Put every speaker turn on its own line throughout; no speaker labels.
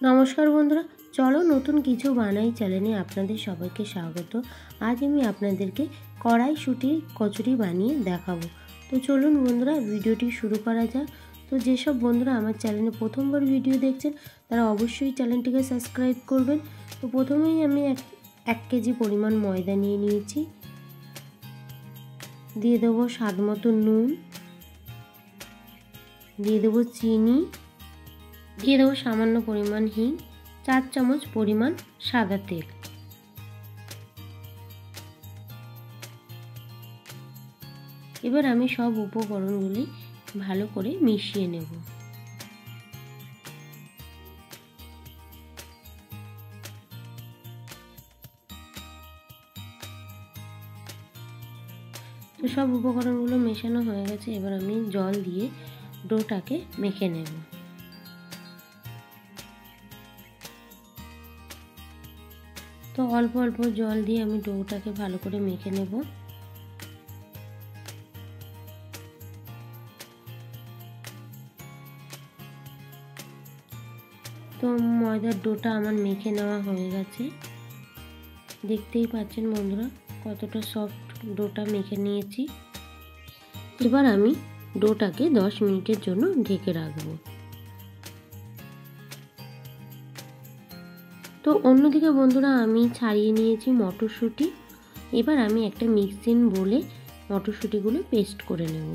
নমস্কার বন্ধুরা, চলো নতুন কিছু বানাই চ্যানেলে আপনাদের সবাইকে স্বাগত। আজ আমি আপনাদেরকে কড়াইশুটির কচুরি বানিয়ে দেখাবো। তো চলুন বন্ধুরা, ভিডিওটি শুরু করা যাক। তো যেসব বন্ধুরা আমার চ্যানেলে প্রথমবার ভিডিও দেখছেন, তারা অবশ্যই চ্যানেলটিকে সাবস্ক্রাইব করবেন। তো প্রথমেই আমি এক এক কেজি পরিমাণ ময়দা নিয়ে নিয়েছি। দিয়ে দেবো স্বাদ মতো নুন। দিয়ে দেবো চিনি। দিয়ে দেবো সামান্য পরিমাণ হিং চার চামচ পরিমাণ সাদা তেল। এবার আমি সব উপকরণগুলি ভালো করে মিশিয়ে নেব। তো সব উপকরণগুলো মেশানো হয়ে গেছে, এবার আমি জল দিয়ে ডোটাকে মেখে নেব। তো অল্প অল্প জল দিয়ে আমি ডোটাকে ভালো করে মেখে নেব। তো ময়দার ডোটা আমার মেখে নেওয়া হয়ে গেছে। দেখতেই পাচ্ছেন বন্ধুরা, কতটা সফট ডোটা মেখে নিয়েছি। এবার আমি ডোটাকে দশ মিনিটের জন্য ঢেকে রাখব। তো অন্যদিকে বন্ধুরা, আমি ছাড়িয়ে নিয়েছি মটরশুঁটি। এবার আমি একটা মিক্সিং বলে মটরশুঁটিগুলো পেস্ট করে নেব।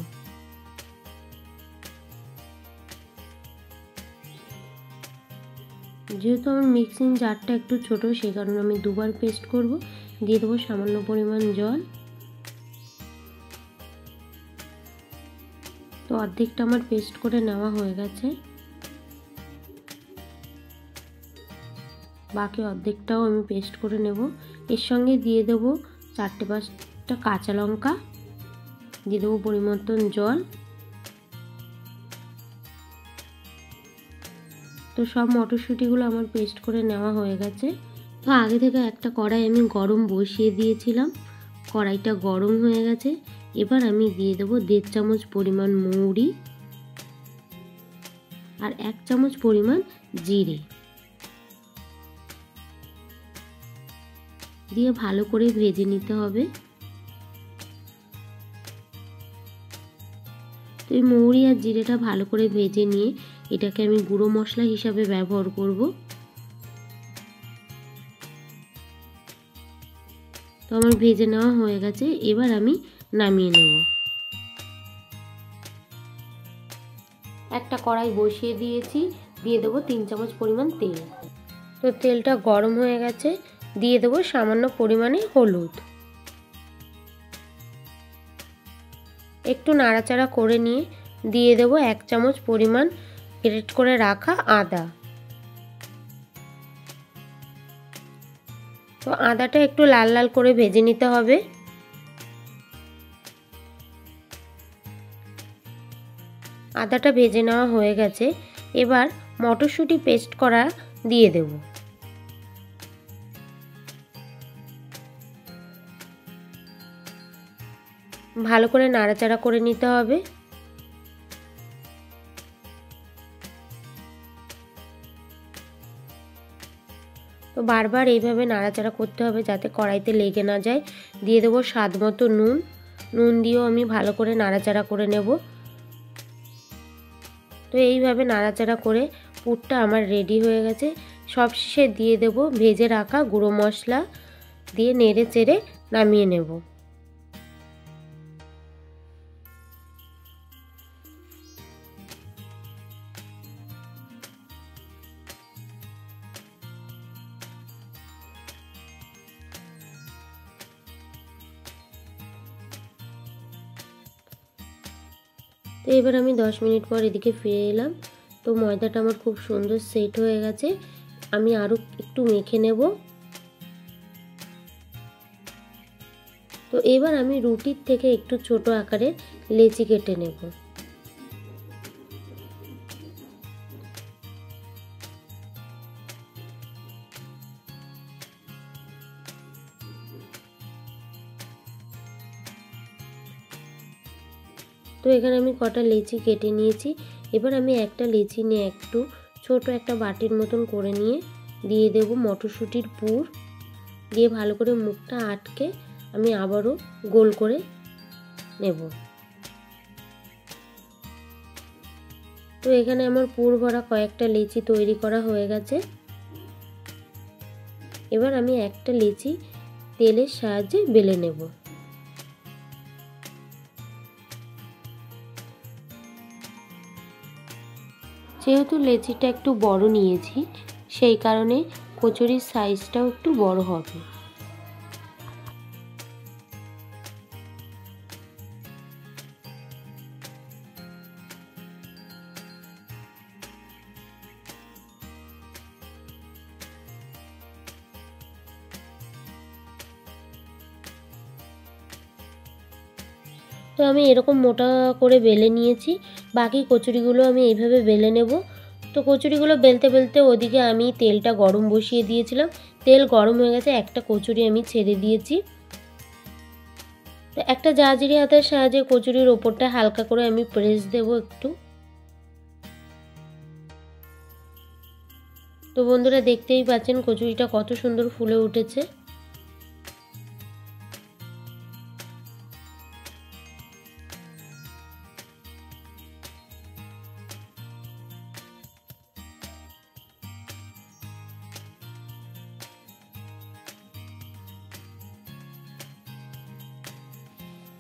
যেহেতু আমার মিক্সিং জারটা একটু ছোট সেই কারণে আমি দুবার পেস্ট করব। দিয়ে দেবো সামান্য পরিমাণ জল। তো অর্ধেকটা আমার পেস্ট করে নেওয়া হয়ে গেছে। বাকি অর্ধেকটাও আমি পেস্ট করে নেব। এর সঙ্গে দিয়ে দেব চারটে পাঁচটা কাঁচা লঙ্কা, দিয়ে দেবো পরিমর্তন জল। তো সব মটরশুঁটিগুলো আমার পেস্ট করে নেওয়া হয়ে গেছে। তো আগে থেকে একটা কড়াই আমি গরম বসিয়ে দিয়েছিলাম। কড়াইটা গরম হয়ে গেছে। এবার আমি দিয়ে দেবো দেড় চামচ পরিমাণ মৌরি আর এক চামচ পরিমাণ জিরে। দিয়ে ভালো করে ভেজে নিতে হবে। তো এই মৌরি আর জিরেটা ভালো করে ভেজে নিয়ে এটাকে আমি গুঁড়ো মশলা হিসাবে ব্যবহার করব। তো আমার ভেজে নেওয়া হয়ে গেছে, এবার আমি নামিয়ে নেব। একটা কড়াই বসিয়ে দিয়েছি, দিয়ে দেবো তিন চামচ পরিমাণ তেল। তো তেলটা গরম হয়ে গেছে দিয়ে দেবো সামান্য পরিমাণে হলুদ। একটু নাড়াচাড়া করে নিয়ে দিয়ে দেবো এক চামচ পরিমাণ গ্রেট করে রাখা আদা। তো আদাটা একটু লাল লাল করে ভেজে নিতে হবে। আদাটা ভেজে নেওয়া হয়ে গেছে। এবার মটরশুঁটি পেস্ট করা দিয়ে দেবো। ভালো করে নাড়াচাড়া করে নিতে হবে। তো বারবার এইভাবে নাড়াচাড়া করতে হবে যাতে কড়াইতে লেগে না যায়। দিয়ে দেবো স্বাদ মতো নুন। নুন দিয়েও আমি ভালো করে নাড়াচাড়া করে নেব। তো এইভাবে নাড়াচাড়া করে পুরটা আমার রেডি হয়ে গেছে। সব শেষে দিয়ে দেব ভেজে রাখা গুঁড়ো মশলা দিয়ে নেড়ে চেড়ে নামিয়ে নেব। তো এবার আমি দশ মিনিট পর এদিকে ফিরে এলাম। তো ময়দাটা আমার খুব সুন্দর সেট হয়ে গেছে। আমি আরও একটু মেখে নেব। তো এবার আমি রুটির থেকে একটু ছোট আকারে লেচি কেটে নেব। তো এখানে আমি কটা লেচি কেটে নিয়েছি। এবার আমি একটা লেচি নিয়ে একটু ছোট একটা বাটির মতন করে নিয়ে দিয়ে দেব মটরশুঁটির পুর। দিয়ে ভালো করে মুখটা আটকে আমি আবারও গোল করে নেব। তো এখানে আমার পুর ভরা কয়েকটা লেচি তৈরি করা হয়ে গেছে। এবার আমি একটা লেচি তেলের সাহায্যে বেলে নেব। যেহেতু লেচিটা একটু বড় নিয়েছি, সেই কারণে কচুরির সাইজটাও একটু বড় হবে। তো আমি এরকম মোটা করে বেলে নিয়েছি। বাকি কচুরিগুলো আমি এইভাবে বেলে নেব। তো কচুরিগুলো বেলতে বেলতে ওদিকে আমি তেলটা গরম বসিয়ে দিয়েছিলাম। তেল গরম হয়ে গেছে, একটা কচুরি আমি ছেড়ে দিয়েছি। তো একটা জাজিরি হাতের সাহায্যে কচুরির ওপরটা হালকা করে আমি প্রেস দেব একটু। তো বন্ধুরা দেখতেই পাচ্ছেন কচুরিটা কত সুন্দর ফুলে উঠেছে।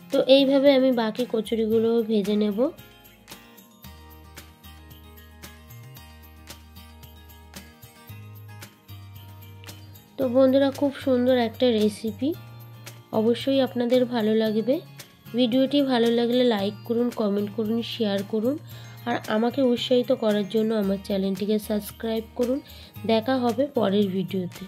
তো এইভাবে আমি বাকি কচুরিগুলো ভেজে নেব। তো বন্ধুরা, খুব সুন্দর একটা রেসিপি অবশ্যই আপনাদের ভালো লাগবে। ভিডিওটি ভালো লাগলে লাইক করুন কমেন্ট করুন শেয়ার করুন। আর আমাকে উৎসাহিত করার জন্য আমার চ্যানেলটিকে সাবস্ক্রাইব করুন। দেখা হবে পরের ভিডিওতে।